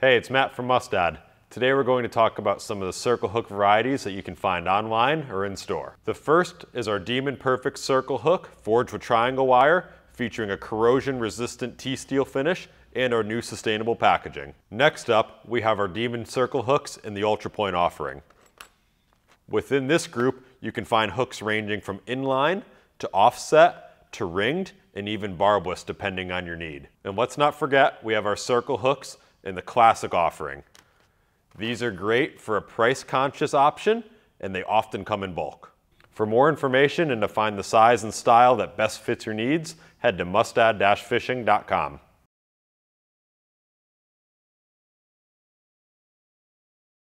Hey, it's Matt from Mustad. Today we're going to talk about some of the circle hook varieties that you can find online or in store. The first is our Demon Perfect circle hook forged with triangle wire featuring a corrosion resistant T-steel finish and our new sustainable packaging. Next up, we have our Demon circle hooks in the UltraPoint offering. Within this group, you can find hooks ranging from inline to offset to ringed and even barbless depending on your need. And let's not forget, we have our circle hooks in the classic offering. These are great for a price conscious option and they often come in bulk. For more information and to find the size and style that best fits your needs, head to mustad-fishing.com.